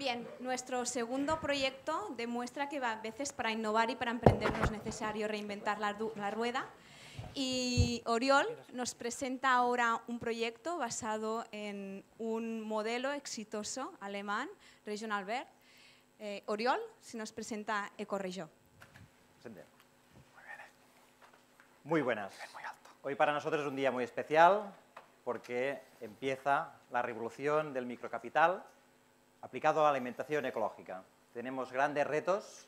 Bien, nuestro segundo proyecto demuestra que a veces para innovar y para emprender no es necesario reinventar la, la rueda. Y Oriol nos presenta ahora un proyecto basado en un modelo exitoso alemán, Regional Verde. Eh, Oriol, si nos presenta Ecorregio. Muy buenas. Hoy para nosotros es un día muy especial porque empieza la revolución del microcapital aplicado a la alimentación ecológica. Tenemos grandes retos,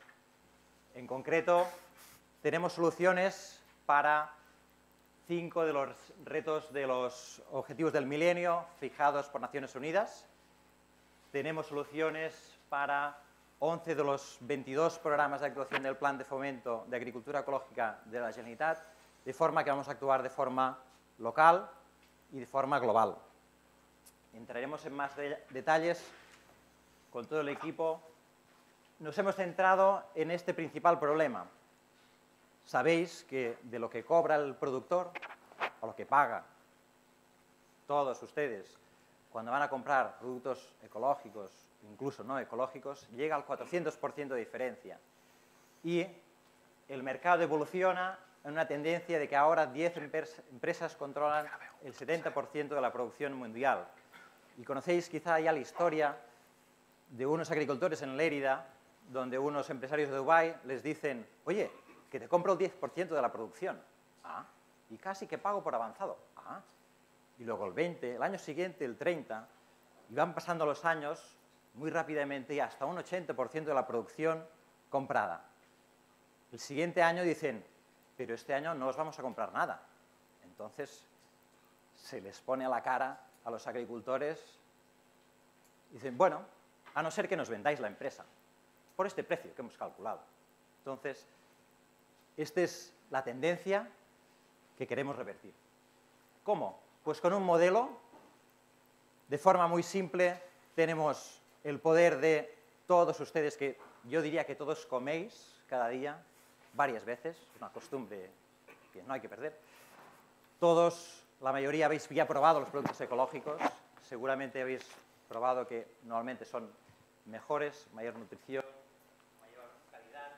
en concreto tenemos soluciones para cinco de los retos de los objetivos del milenio fijados por Naciones Unidas. Tenemos soluciones para 11 de los 22 programas de actuación del Plan de Fomento de Agricultura Ecológica de la Generalitat, de forma que vamos a actuar de forma local y de forma global. Entraremos en más detalles con todo el equipo. Nos hemos centrado en este principal problema. Sabéis que de lo que cobra el productor, o lo que paga todos ustedes cuando van a comprar productos ecológicos, incluso no ecológicos, llega al 400% de diferencia. Y el mercado evoluciona en una tendencia de que ahora 10 empresas controlan el 70% de la producción mundial. Y conocéis quizá ya la historia de unos agricultores en Lérida, donde unos empresarios de Dubái les dicen, oye, que te compro el 10% de la producción. Ah, y casi que pago por avanzado. Ah, y luego el 20, el año siguiente el 30, y van pasando los años muy rápidamente y hasta un 80% de la producción comprada. El siguiente año dicen, pero este año no os vamos a comprar nada. Entonces se les pone a la cara a los agricultores y dicen, bueno, a no ser que nos vendáis la empresa, por este precio que hemos calculado. Entonces, esta es la tendencia que queremos revertir. ¿Cómo? Pues con un modelo, de forma muy simple, tenemos el poder de todos ustedes, que yo diría que todos coméis cada día, varias veces, una costumbre que no hay que perder. Todos, la mayoría habéis ya probado los productos ecológicos, seguramente habéis probado que normalmente son mejores, mayor nutrición, mayor calidad,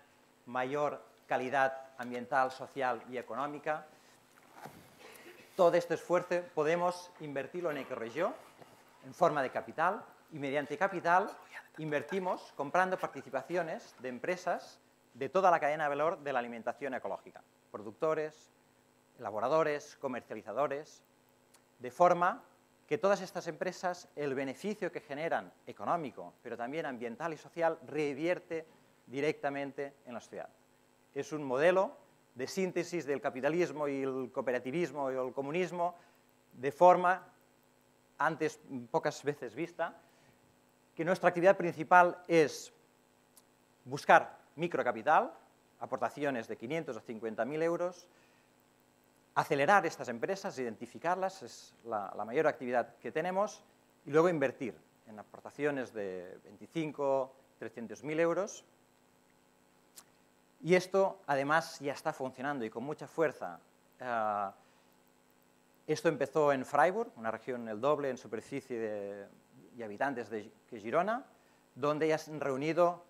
mayor calidad ambiental, social y económica. Todo este esfuerzo podemos invertirlo en ecoregión en forma de capital y mediante capital invertimos comprando participaciones de empresas de toda la cadena de valor de la alimentación ecológica, productores, elaboradores, comercializadores, de forma que todas estas empresas, el beneficio que generan económico, pero también ambiental y social, revierte directamente en la sociedad. Es un modelo de síntesis del capitalismo y el cooperativismo y el comunismo de forma, antes pocas veces vista, que nuestra actividad principal es buscar microcapital, aportaciones de 500 a 50.000 euros, acelerar estas empresas, identificarlas, es la, mayor actividad que tenemos, y luego invertir en aportaciones de 25, 300.000 euros. Y esto, además, ya está funcionando y con mucha fuerza. Ah, esto empezó en Freiburg, una región el doble en superficie y habitantes de, que Girona, donde ya se han reunido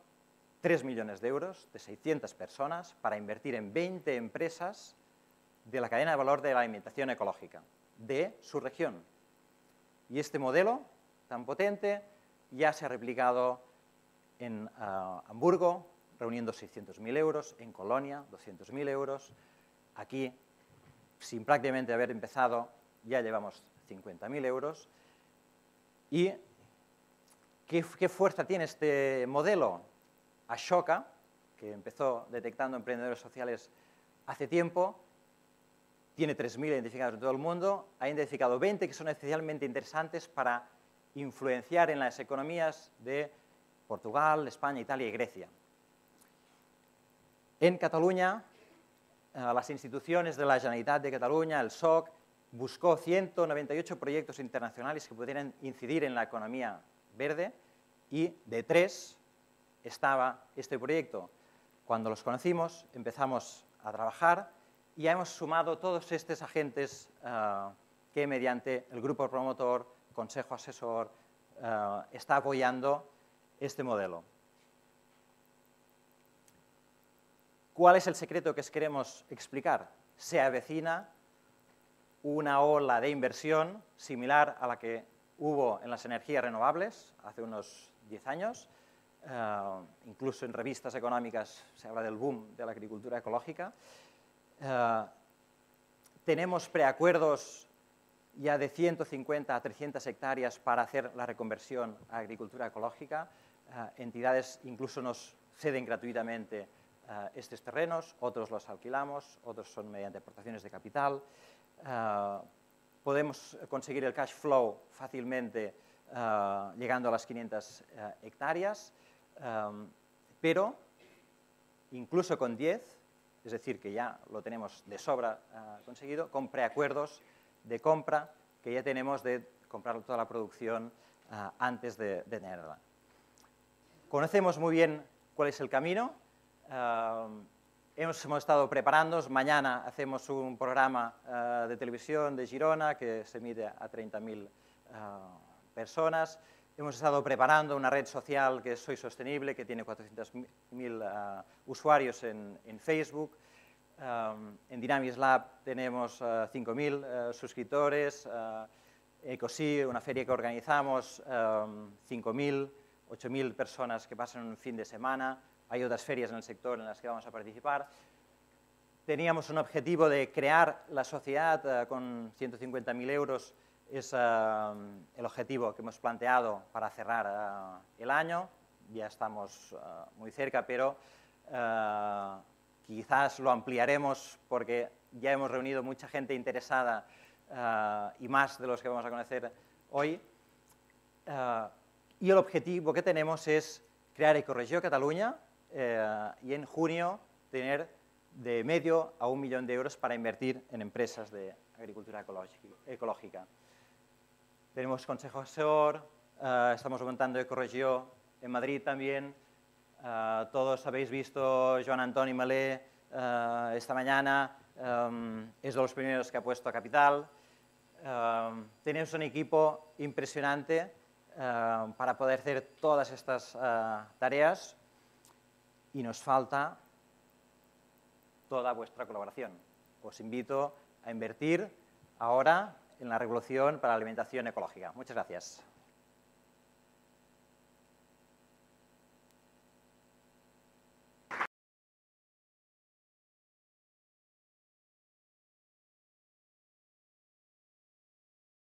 3 millones de euros de 600 personas para invertir en 20 empresas de la cadena de valor de la alimentación ecológica de su región. Y este modelo tan potente ya se ha replicado en ah, Hamburgo, reuniendo 600.000 euros, en Colonia, 200.000 euros. Aquí, sin prácticamente haber empezado, ya llevamos 50.000 euros. ¿Y qué, qué fuerza tiene este modelo? Ashoka, que empezó detectando emprendedores sociales hace tiempo, tiene 3.000 identificados en todo el mundo, ha identificado 20 que son especialmente interesantes para influenciar en las economías de Portugal, España, Italia y Grecia. En Cataluña, eh, las instituciones de la Generalitat de Cataluña, el SOC, buscó 198 proyectos internacionales que pudieran incidir en la economía verde y de tres estaba este proyecto. Cuando los conocimos, empezamos a trabajar y ya hemos sumado todos estos agentes eh, que mediante el grupo promotor, consejo asesor, eh, está apoyando este modelo. ¿Cuál es el secreto que os queremos explicar? Se avecina una ola de inversión similar a la que hubo en las energías renovables hace unos 10 años. Eh, incluso en revistas económicas se habla del boom de la agricultura ecológica. Eh, tenemos preacuerdos ya de 150 a 300 hectáreas para hacer la reconversión a agricultura ecológica. Eh, entidades incluso nos ceden gratuitamente uh, estos terrenos, otros los alquilamos, otros son mediante aportaciones de capital. Uh, podemos conseguir el cash flow fácilmente uh, llegando a las 500 hectáreas, um, pero incluso con 10, es decir, que ya lo tenemos de sobra conseguido, con preacuerdos de compra que ya tenemos de comprar toda la producción antes de, tenerla. Conocemos muy bien cuál es el camino, hemos, estado preparándonos, mañana hacemos un programa de televisión de Girona que se mide a 30.000 uh, personas. Hemos estado preparando una red social que es Soy Sostenible, que tiene 400.000 uh, usuarios en, Facebook. Um, en Dynamis Lab tenemos 5.000 suscriptores. Ecosí, una feria que organizamos, um, 5.000, 8.000 personas que pasan un fin de semana hay otras ferias en el sector en las que vamos a participar. Teníamos un objetivo de crear la sociedad eh, con 150.000 euros, es el objetivo que hemos planteado para cerrar eh, el año. Ya estamos muy cerca, pero quizás lo ampliaremos porque ya hemos reunido mucha gente interesada y más de los que vamos a conocer hoy. y el objetivo que tenemos es crear Ecoregió Cataluña, eh, y en junio tener de medio a un millón de euros para invertir en empresas de agricultura ecológica. Tenemos consejo asesor, uh, estamos montando Ecoregio en Madrid también. Uh, todos habéis visto Joan Antoni Malé uh, esta mañana, um, es de los primeros que ha puesto a capital. Um, tenemos un equipo impresionante para poder hacer todas estas tareas y nos falta toda vuestra colaboración. Os invito a invertir ahora en la revolución para la alimentación ecológica. Muchas gracias.